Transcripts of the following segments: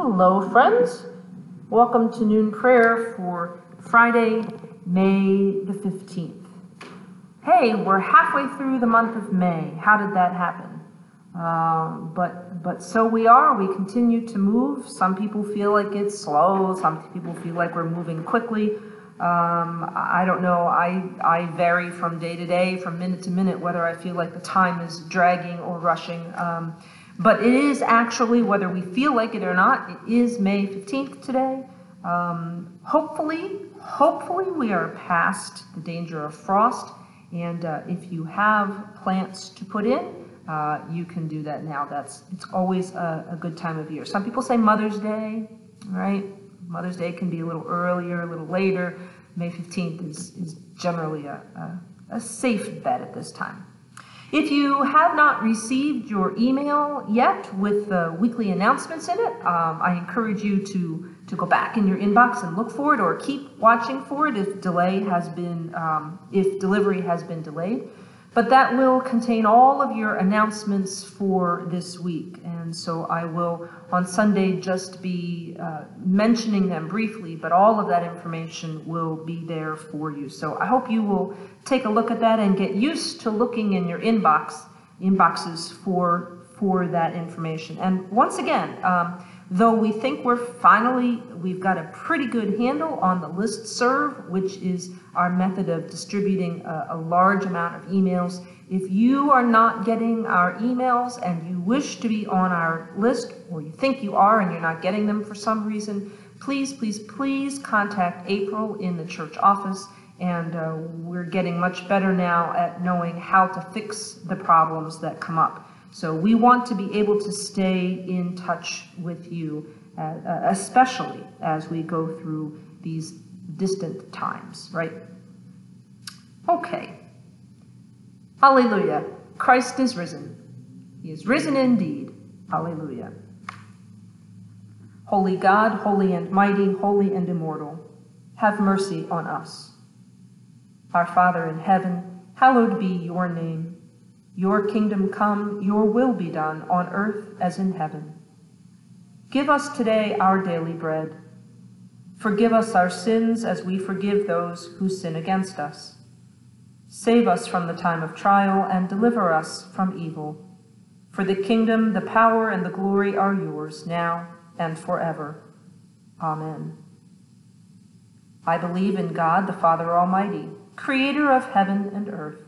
Hello, friends. Welcome to noon prayer for Friday, May the 15th. Hey, we're halfway through the month of May. How did that happen? Um, but but so we are. We continue to move. Some people feel like it's slow. Some people feel like we're moving quickly. Um, I don't know. I I vary from day to day, from minute to minute, whether I feel like the time is dragging or rushing. Um, but it is actually, whether we feel like it or not, it is May 15th today. Um, hopefully, hopefully we are past the danger of frost. And uh, if you have plants to put in, uh, you can do that now. That's it's always a, a, good time of year. Some people say Mother's Day, right? Mother's Day can be a little earlier, a little later. May 15th is, is generally a, a, a safe bet at this time. If you have not received your email yet with the weekly announcements in it, um, I encourage you to, to go back in your inbox and look for it or keep watching for it if delay has been, um, if delivery has been delayed. But that will contain all of your announcements for this week. And so I will on Sunday just be uh, mentioning them briefly, but all of that information will be there for you. So I hope you will take a look at that and get used to looking in your inbox inboxes for for that information. And once again, um, though we think we're finally, we've got a pretty good handle on the listserv, which is our method of distributing a, a, large amount of emails. If you are not getting our emails and you wish to be on our list, or you think you are and you're not getting them for some reason, please, please, please contact April in the church office. And uh, we're getting much better now at knowing how to fix the problems that come up. So we want to be able to stay in touch with you, uh, uh, especially as we go through these distant times, right? Okay. Hallelujah. Christ is risen. He is risen indeed. Hallelujah. Holy God, holy and mighty, holy and immortal, have mercy on us. Our Father in heaven, hallowed be your name. Your kingdom come, your will be done on earth as in heaven. Give us today our daily bread. Forgive us our sins as we forgive those who sin against us. Save us from the time of trial and deliver us from evil. For the kingdom, the power, and the glory are yours now and forever. Amen. I believe in God, the Father Almighty, creator of heaven and earth.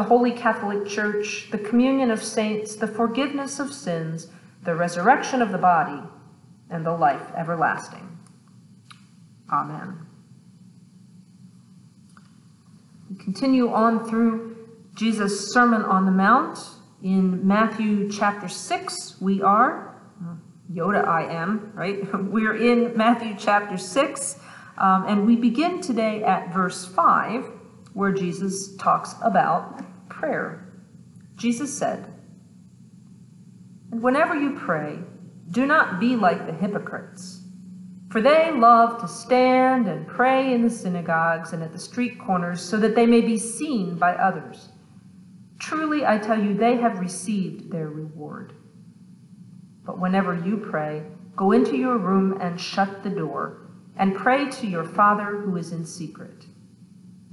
the Holy Catholic Church, the communion of saints, the forgiveness of sins, the resurrection of the body, and the life everlasting. Amen. We continue on through Jesus' Sermon on the Mount. In Matthew chapter 6, we are, Yoda I am, right? We're in Matthew chapter 6, um, and we begin today at verse 5 where Jesus talks about prayer. Jesus said, And whenever you pray, do not be like the hypocrites, for they love to stand and pray in the synagogues and at the street corners so that they may be seen by others. Truly, I tell you, they have received their reward. But whenever you pray, go into your room and shut the door, and pray to your Father who is in secret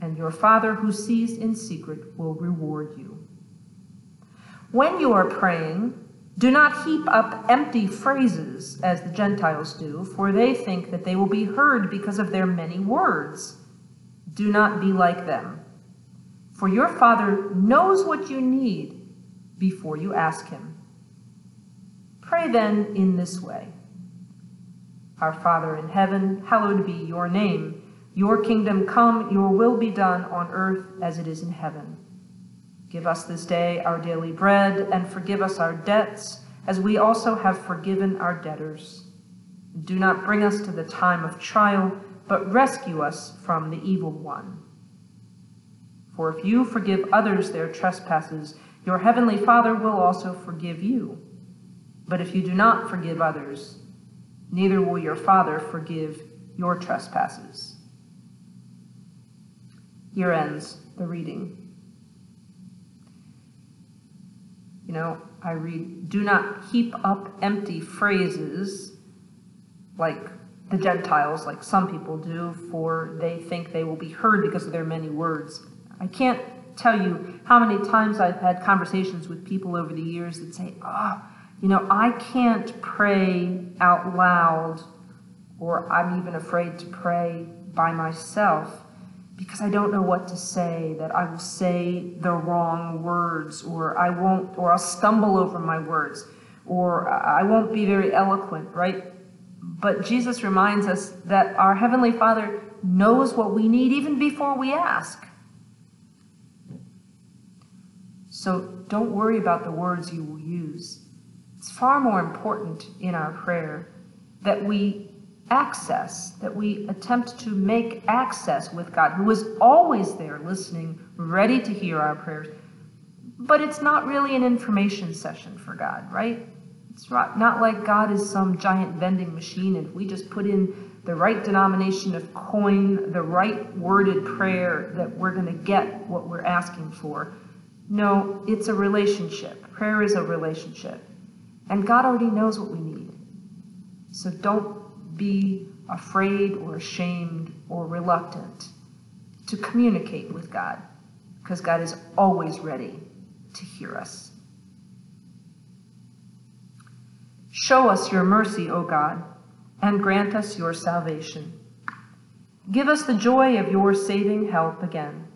and your Father who sees in secret will reward you. When you are praying, do not heap up empty phrases as the Gentiles do, for they think that they will be heard because of their many words. Do not be like them, for your Father knows what you need before you ask him. Pray then in this way Our Father in heaven, hallowed be your name. Your kingdom come, your will be done on earth as it is in heaven. Give us this day our daily bread, and forgive us our debts, as we also have forgiven our debtors. Do not bring us to the time of trial, but rescue us from the evil one. For if you forgive others their trespasses, your heavenly Father will also forgive you. But if you do not forgive others, neither will your Father forgive your trespasses. Here ends the reading. You know, I read, do not heap up empty phrases like the Gentiles, like some people do, for they think they will be heard because of their many words. I can't tell you how many times I've had conversations with people over the years that say, oh, you know, I can't pray out loud, or I'm even afraid to pray by myself because I don't know what to say, that I will say the wrong words, or I won't, or I'll stumble over my words, or I won't be very eloquent, right? But Jesus reminds us that our Heavenly Father knows what we need even before we ask. So don't worry about the words you will use. It's far more important in our prayer that we access, that we attempt to make access with God, who is always there listening, ready to hear our prayers. But it's not really an information session for God, right? It's not like God is some giant vending machine and if we just put in the right denomination of coin, the right worded prayer, that we're going to get what we're asking for. No, it's a relationship. Prayer is a relationship. And God already knows what we need. So don't be afraid or ashamed or reluctant to communicate with God because God is always ready to hear us. Show us your mercy, O God, and grant us your salvation. Give us the joy of your saving help again,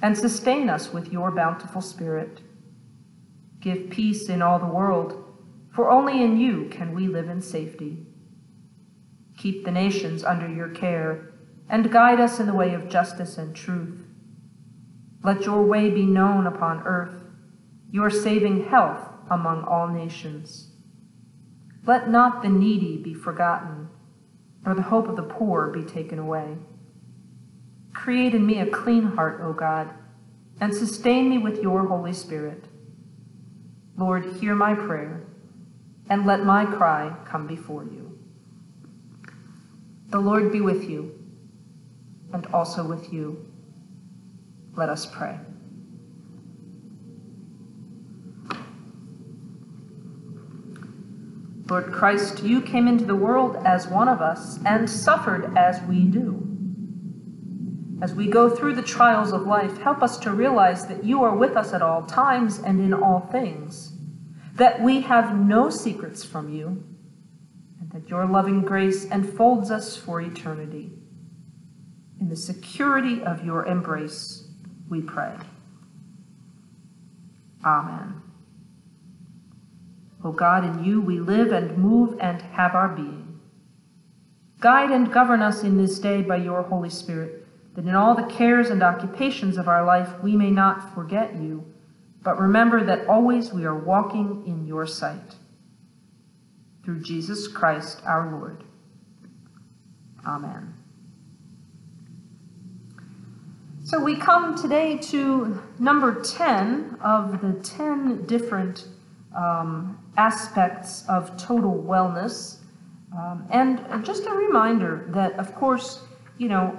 and sustain us with your bountiful Spirit. Give peace in all the world, for only in you can we live in safety. Keep the nations under your care, and guide us in the way of justice and truth. Let your way be known upon earth, your saving health among all nations. Let not the needy be forgotten, nor the hope of the poor be taken away. Create in me a clean heart, O God, and sustain me with your Holy Spirit. Lord, hear my prayer, and let my cry come before you. The Lord be with you, and also with you. Let us pray. Lord Christ, you came into the world as one of us and suffered as we do. As we go through the trials of life, help us to realize that you are with us at all times and in all things, that we have no secrets from you, that your loving grace enfolds us for eternity. In the security of your embrace, we pray. Amen. O God, in you we live and move and have our being. Guide and govern us in this day by your Holy Spirit, that in all the cares and occupations of our life we may not forget you, but remember that always we are walking in your sight. Through Jesus Christ our Lord. Amen. So we come today to number 10 of the 10 different um, aspects of total wellness. Um, and just a reminder that, of course, you know,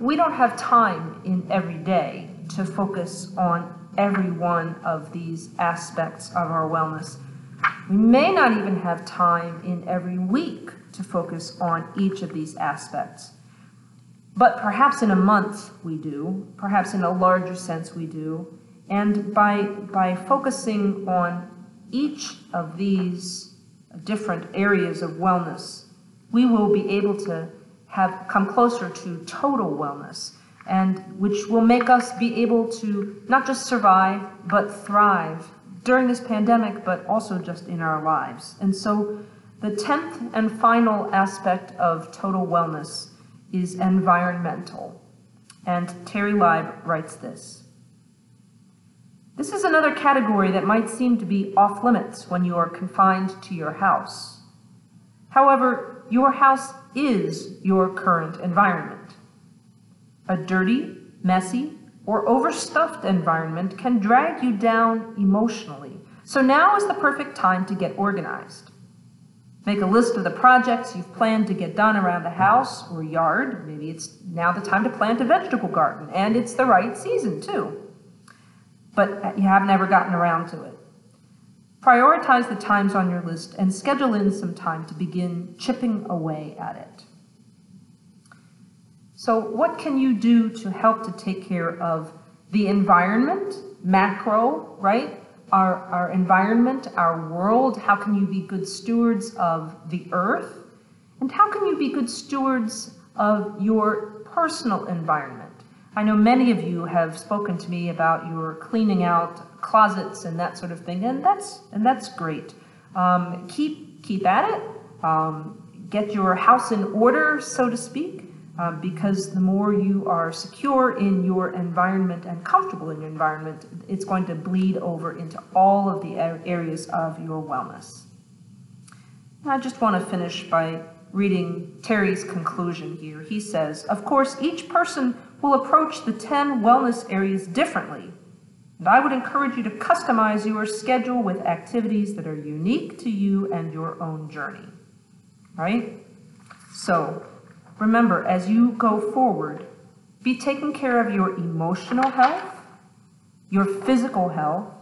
we don't have time in every day to focus on every one of these aspects of our wellness. We may not even have time in every week to focus on each of these aspects. But perhaps in a month we do, perhaps in a larger sense we do. And by, by focusing on each of these different areas of wellness, we will be able to have come closer to total wellness and which will make us be able to not just survive but thrive during this pandemic but also just in our lives. And so the 10th and final aspect of total wellness is environmental. And Terry Lieb writes this. This is another category that might seem to be off limits when you are confined to your house. However, your house is your current environment. A dirty, messy, or overstuffed environment can drag you down emotionally. So now is the perfect time to get organized. Make a list of the projects you've planned to get done around the house or yard. Maybe it's now the time to plant a vegetable garden, and it's the right season too. But uh, you have never gotten around to it. Prioritize the times on your list and schedule in some time to begin chipping away at it. So, what can you do to help to take care of the environment, macro, right? Our, our environment, our world. How can you be good stewards of the earth? And how can you be good stewards of your personal environment? I know many of you have spoken to me about your cleaning out closets and that sort of thing, and that's and that's great. Um, keep keep at it. Um, get your house in order, so to speak um, because the more you are secure in your environment and comfortable in your environment, it's going to bleed over into all of the areas of your wellness. I just want to finish by reading Terry's conclusion here. He says, Of course, each person will approach the 10 wellness areas differently. And I would encourage you to customize your schedule with activities that are unique to you and your own journey. Right? So, Remember, as you go forward, be taking care of your emotional health, your physical health,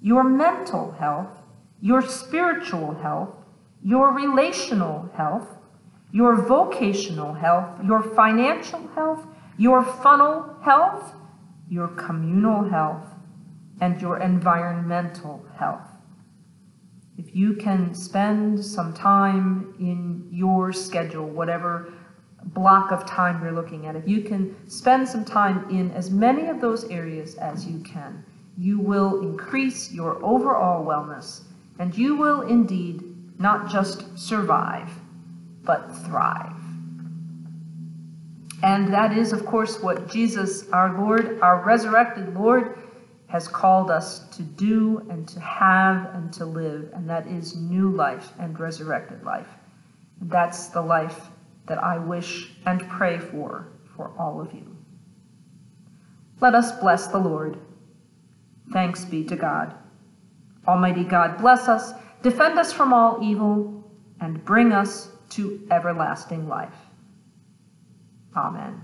your mental health, your spiritual health, your relational health, your vocational health, your financial health, your funnel health, your communal health, and your environmental health. If you can spend some time in your schedule, whatever block of time you're looking at, if you can spend some time in as many of those areas as you can, you will increase your overall wellness and you will indeed not just survive, but thrive. And that is, of course, what Jesus, our Lord, our resurrected Lord, has called us to do and to have and to live, and that is new life and resurrected life. That's the life that I wish and pray for for all of you. Let us bless the Lord. Thanks be to God. Almighty God, bless us, defend us from all evil, and bring us to everlasting life. Amen.